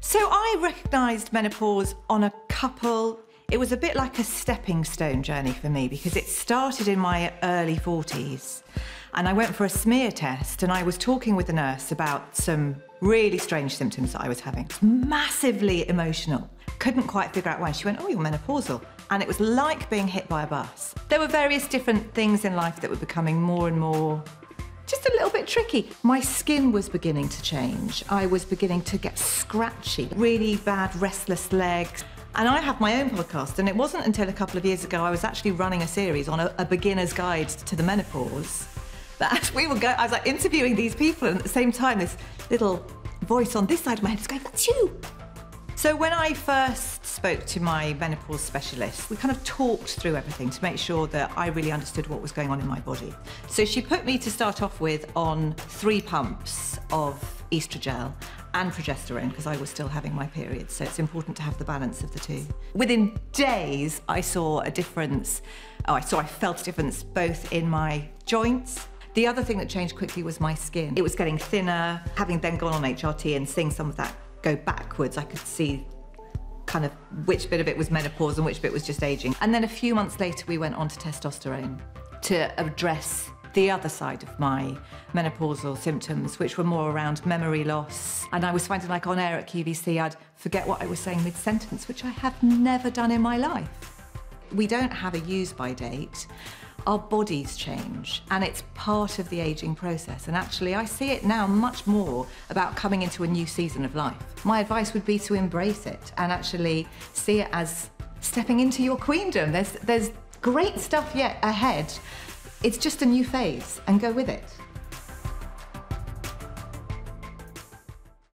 So I recognised menopause on a couple. It was a bit like a stepping stone journey for me because it started in my early 40s. And I went for a smear test and I was talking with the nurse about some really strange symptoms that I was having. Massively emotional. Couldn't quite figure out why. She went, Oh, you're menopausal. And it was like being hit by a bus. There were various different things in life that were becoming more and more just a little bit tricky. My skin was beginning to change. I was beginning to get scratchy, really bad restless legs. And I have my own podcast, and it wasn't until a couple of years ago I was actually running a series on a, a beginner's guide to the menopause that we were going, I was like interviewing these people, and at the same time, this little voice on this side of my head is going, That's you. So when I first spoke to my menopause specialist, we kind of talked through everything to make sure that I really understood what was going on in my body. So she put me to start off with on three pumps of Oestrogel and progesterone because I was still having my period. So it's important to have the balance of the two. Within days, I saw a difference. Oh, I saw, I felt a difference both in my joints the other thing that changed quickly was my skin. It was getting thinner. Having then gone on HRT and seeing some of that go backwards, I could see kind of which bit of it was menopause and which bit was just aging. And then a few months later, we went on to testosterone to address the other side of my menopausal symptoms, which were more around memory loss. And I was finding like on air at QVC, I'd forget what I was saying mid sentence, which I have never done in my life. We don't have a use by date our bodies change and it's part of the aging process. And actually, I see it now much more about coming into a new season of life. My advice would be to embrace it and actually see it as stepping into your queendom. There's, there's great stuff yet ahead. It's just a new phase and go with it.